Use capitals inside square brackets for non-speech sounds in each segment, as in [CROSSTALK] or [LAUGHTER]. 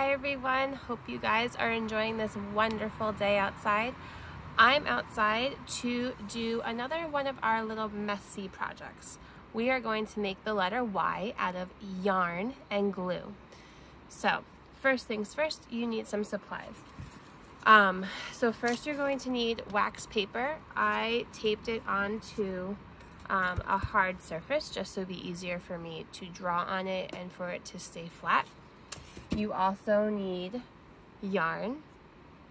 Hi everyone, hope you guys are enjoying this wonderful day outside. I'm outside to do another one of our little messy projects. We are going to make the letter Y out of yarn and glue. So first things first, you need some supplies. Um, so first you're going to need wax paper. I taped it onto um, a hard surface just so it'd be easier for me to draw on it and for it to stay flat. You also need yarn.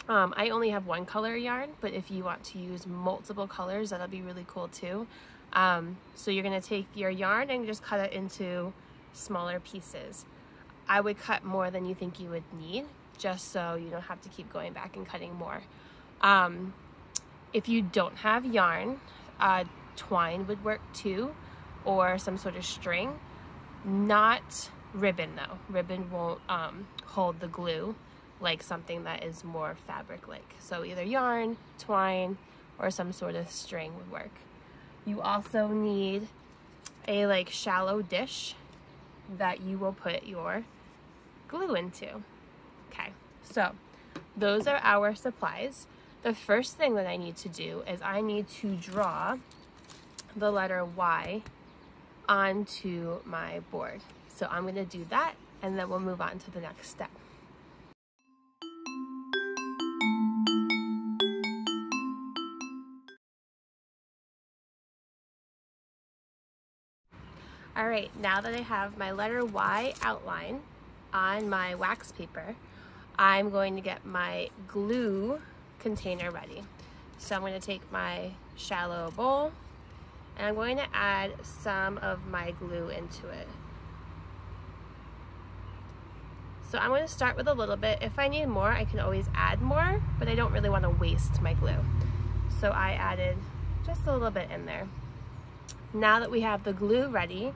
Um, I only have one color yarn, but if you want to use multiple colors, that'll be really cool too. Um, so you're gonna take your yarn and just cut it into smaller pieces. I would cut more than you think you would need, just so you don't have to keep going back and cutting more. Um, if you don't have yarn, uh, twine would work too, or some sort of string. Not ribbon though. Ribbon won't um, hold the glue like something that is more fabric-like. So either yarn, twine, or some sort of string would work. You also need a like shallow dish that you will put your glue into. Okay, so those are our supplies. The first thing that I need to do is I need to draw the letter Y onto my board. So I'm gonna do that and then we'll move on to the next step. All right, now that I have my letter Y outline on my wax paper, I'm going to get my glue container ready. So I'm to take my shallow bowl I'm going to add some of my glue into it. So I'm going to start with a little bit. If I need more, I can always add more, but I don't really want to waste my glue. So I added just a little bit in there. Now that we have the glue ready,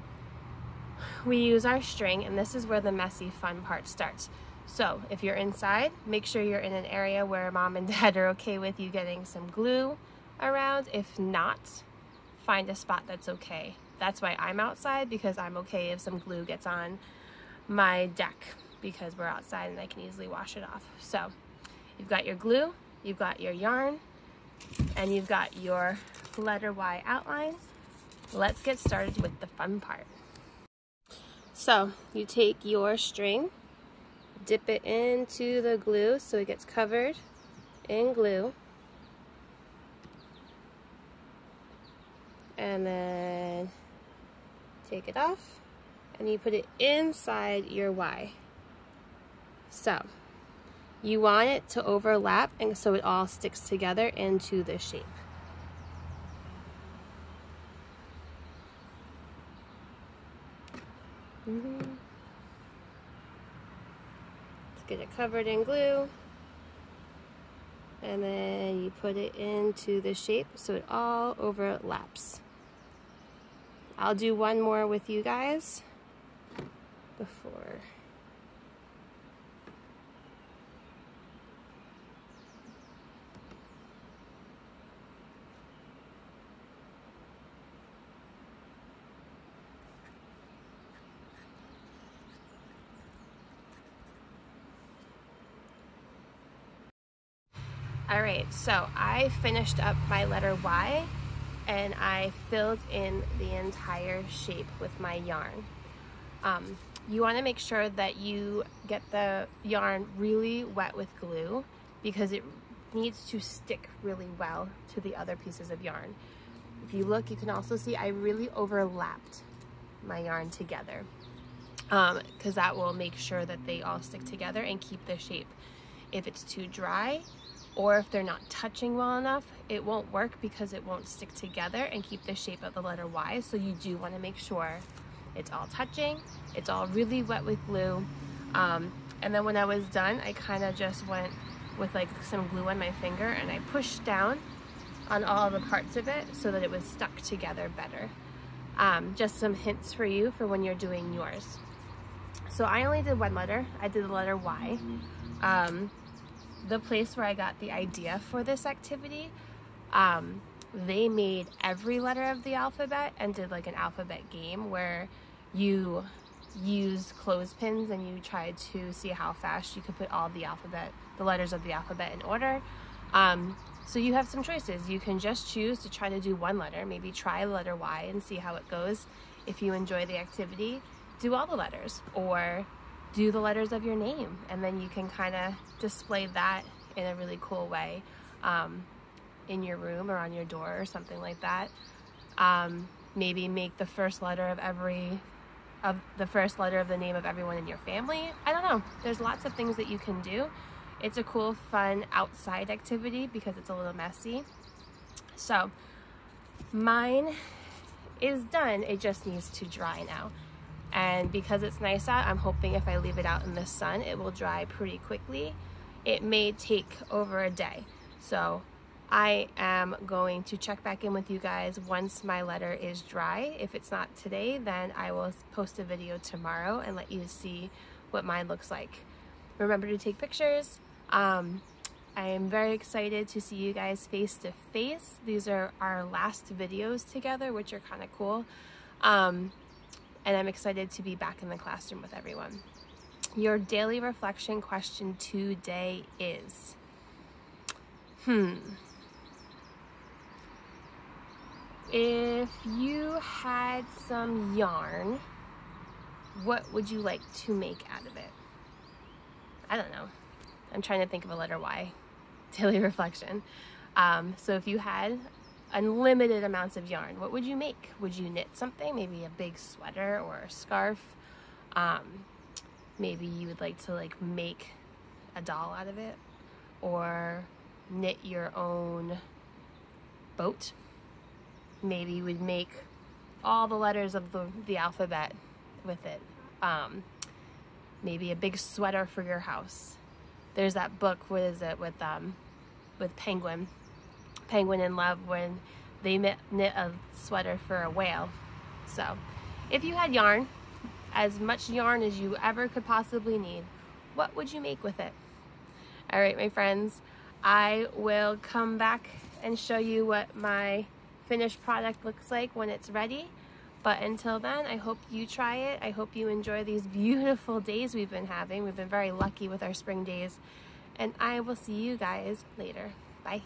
we use our string, and this is where the messy fun part starts. So if you're inside, make sure you're in an area where mom and [LAUGHS] dad are okay with you getting some glue around. If not, find a spot that's okay. That's why I'm outside because I'm okay if some glue gets on my deck because we're outside and I can easily wash it off. So you've got your glue, you've got your yarn, and you've got your letter Y outline. Let's get started with the fun part. So you take your string, dip it into the glue so it gets covered in glue. And then take it off and you put it inside your Y. So you want it to overlap and so it all sticks together into the shape. Mm -hmm. Let's get it covered in glue and then you put it into the shape so it all overlaps. I'll do one more with you guys before. All right, so I finished up my letter Y and I filled in the entire shape with my yarn. Um, you want to make sure that you get the yarn really wet with glue because it needs to stick really well to the other pieces of yarn. If you look, you can also see I really overlapped my yarn together because um, that will make sure that they all stick together and keep the shape. If it's too dry, or if they're not touching well enough, it won't work because it won't stick together and keep the shape of the letter Y. So you do want to make sure it's all touching, it's all really wet with glue. Um, and then when I was done, I kind of just went with like some glue on my finger and I pushed down on all the parts of it so that it was stuck together better. Um, just some hints for you for when you're doing yours. So I only did one letter. I did the letter Y. Um, the place where I got the idea for this activity, um, they made every letter of the alphabet and did like an alphabet game where you use clothespins and you tried to see how fast you could put all the alphabet, the letters of the alphabet in order. Um, so you have some choices. You can just choose to try to do one letter, maybe try letter Y and see how it goes. If you enjoy the activity, do all the letters or do the letters of your name and then you can kind of display that in a really cool way um, in your room or on your door or something like that. Um, maybe make the first letter of every of the first letter of the name of everyone in your family. I don't know. There's lots of things that you can do. It's a cool, fun outside activity because it's a little messy. So mine is done. It just needs to dry now. And because it's nice out, I'm hoping if I leave it out in the sun, it will dry pretty quickly. It may take over a day. So I am going to check back in with you guys once my letter is dry. If it's not today, then I will post a video tomorrow and let you see what mine looks like. Remember to take pictures. Um, I am very excited to see you guys face to face. These are our last videos together, which are kind of cool. Um, and I'm excited to be back in the classroom with everyone. Your daily reflection question today is, hmm, If you had some yarn, what would you like to make out of it? I don't know. I'm trying to think of a letter Y. [LAUGHS] Daily reflection. Um, so if you had unlimited amounts of yarn, what would you make? Would you knit something? Maybe a big sweater or a scarf? Um, maybe you would like to like make a doll out of it or knit your own boat maybe you would make all the letters of the, the alphabet with it. Um, maybe a big sweater for your house. There's that book, what is it, with, um, with Penguin, Penguin in Love, when they knit, a sweater for a whale. So if you had yarn, as much yarn as you ever could possibly need, what would you make with it? All right, my friends, I will come back and show you what my finished product looks like when it's ready. But until then, I hope you try it. I hope you enjoy these [LAUGHS] beautiful days we've been having. We've been very lucky with our spring days. And I will see you guys later. Bye.